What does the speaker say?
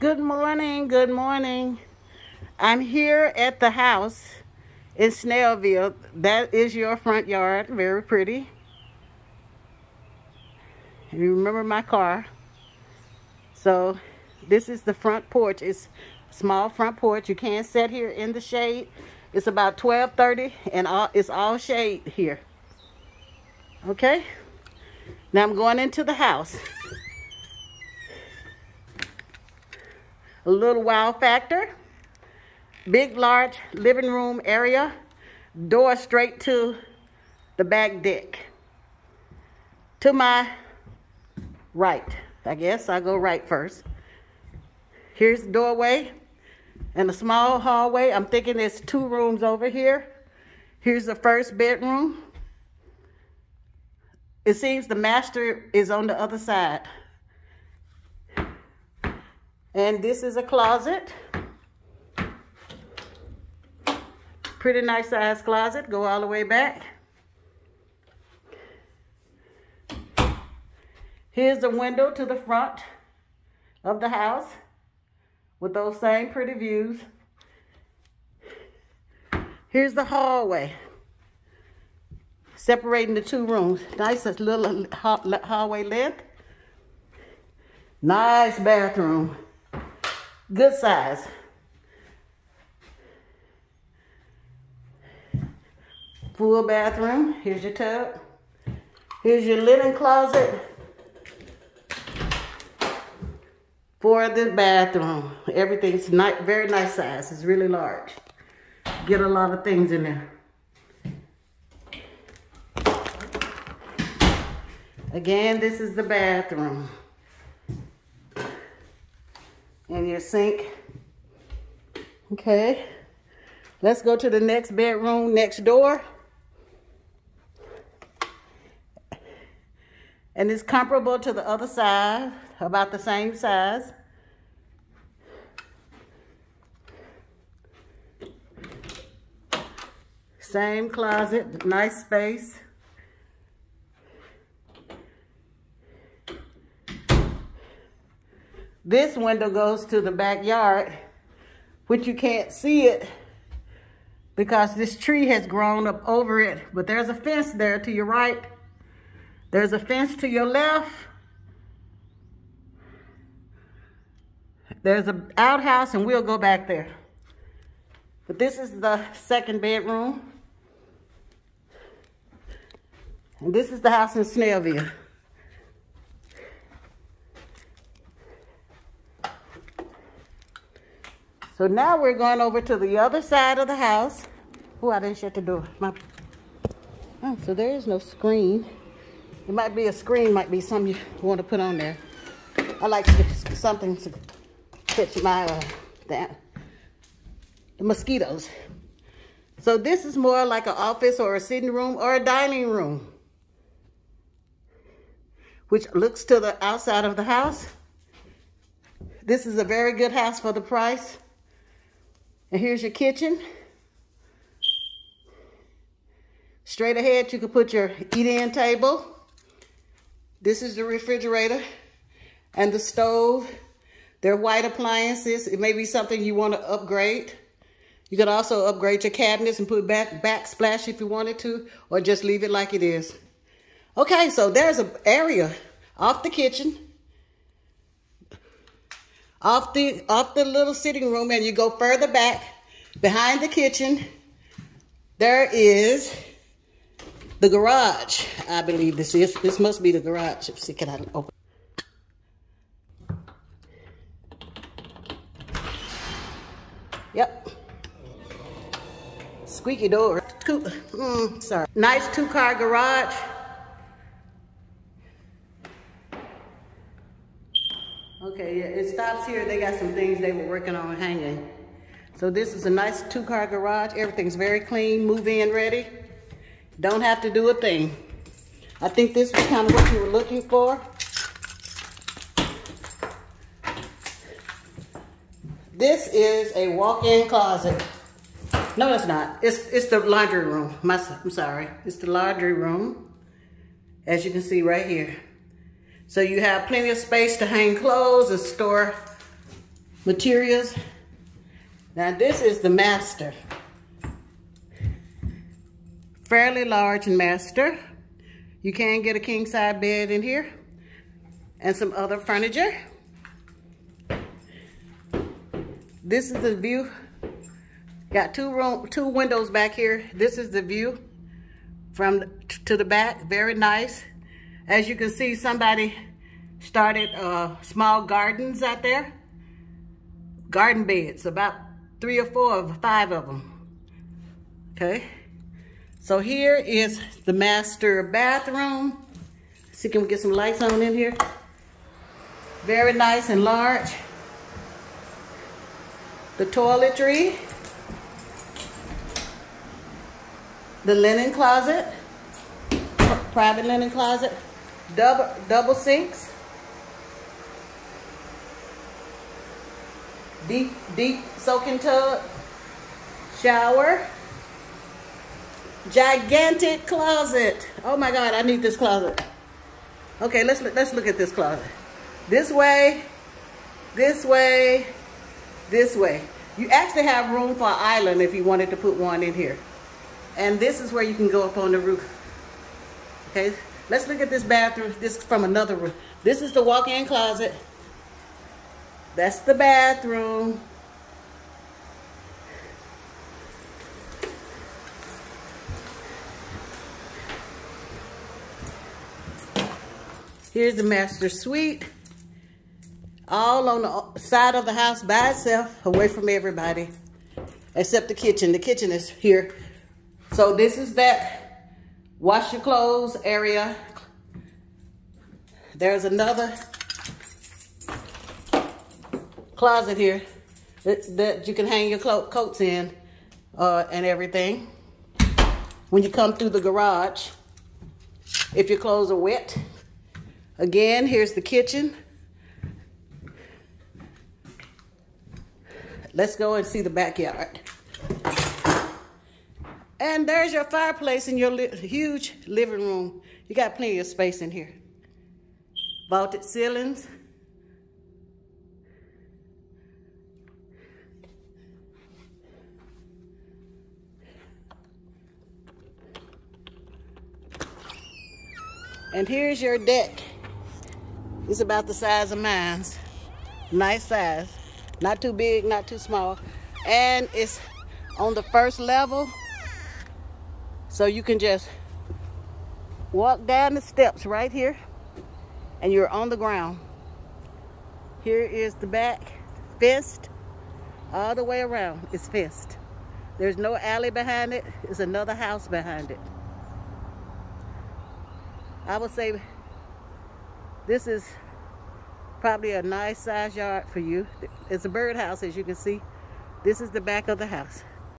Good morning, good morning. I'm here at the house in Snellville. That is your front yard, very pretty. You remember my car. So this is the front porch. It's small front porch. You can't sit here in the shade. It's about 12:30 and all it's all shade here. Okay? Now I'm going into the house. A little wow factor. Big, large living room area. Door straight to the back deck. To my right. I guess I'll go right first. Here's the doorway and a small hallway. I'm thinking there's two rooms over here. Here's the first bedroom. It seems the master is on the other side. And this is a closet. Pretty nice size closet. Go all the way back. Here's the window to the front of the house with those same pretty views. Here's the hallway separating the two rooms. Nice little hallway length. Nice bathroom. Good size. Full bathroom. Here's your tub. Here's your linen closet for the bathroom. Everything's nice, very nice size. It's really large. Get a lot of things in there. Again, this is the bathroom and your sink. Okay, let's go to the next bedroom next door. And it's comparable to the other side, about the same size. Same closet, nice space. This window goes to the backyard, which you can't see it because this tree has grown up over it. But there's a fence there to your right. There's a fence to your left. There's an outhouse and we'll go back there. But this is the second bedroom. And this is the house in Snellville. So now we're going over to the other side of the house. Oh, I didn't shut the door. My... Oh, so there is no screen. It might be a screen, might be something you want to put on there. I like something to catch my, uh, that, the mosquitoes. So this is more like an office or a sitting room or a dining room, which looks to the outside of the house. This is a very good house for the price. And here's your kitchen. Straight ahead, you can put your eat-in table. This is the refrigerator and the stove. They're white appliances. It may be something you want to upgrade. You could also upgrade your cabinets and put back backsplash if you wanted to, or just leave it like it is. Okay, so there's an area off the kitchen off the off the little sitting room and you go further back behind the kitchen there is the garage. I believe this is this must be the garage. Let's see can i open? Yep. Squeaky door. Mm, sorry. Nice two-car garage Okay, yeah, it stops here. They got some things they were working on hanging. So this is a nice two-car garage. Everything's very clean, move-in ready. Don't have to do a thing. I think this was kind of what you were looking for. This is a walk-in closet. No, it's not. It's it's the laundry room. My, I'm sorry. It's the laundry room, as you can see right here. So you have plenty of space to hang clothes and store materials. Now this is the master. Fairly large master. You can get a king side bed in here and some other furniture. This is the view. Got two room, two windows back here. This is the view from to the back. Very nice. As you can see, somebody started uh, small gardens out there. Garden beds, about three or four of five of them. Okay. So here is the master bathroom. See, can we get some lights on in here? Very nice and large. The toiletry. The linen closet. Private linen closet. Double, double sinks. Deep, deep soaking tub. Shower. Gigantic closet. Oh my God, I need this closet. Okay, let's let's look at this closet. This way, this way, this way. You actually have room for an island if you wanted to put one in here. And this is where you can go up on the roof. Okay, let's look at this bathroom, this is from another room. This is the walk-in closet. That's the bathroom. Here's the master suite. All on the side of the house by itself, away from everybody, except the kitchen. The kitchen is here. So this is that wash your clothes area. There's another closet here that, that you can hang your coats in uh, and everything. When you come through the garage, if your clothes are wet, Again, here's the kitchen. Let's go and see the backyard. And there's your fireplace in your li huge living room. You got plenty of space in here. Vaulted ceilings. And here's your deck. It's about the size of mine's. Nice size. Not too big, not too small. And it's on the first level. So you can just walk down the steps right here and you're on the ground. Here is the back, fenced all the way around. It's fenced. There's no alley behind it. There's another house behind it. I would say this is probably a nice size yard for you. It's a birdhouse as you can see. This is the back of the house.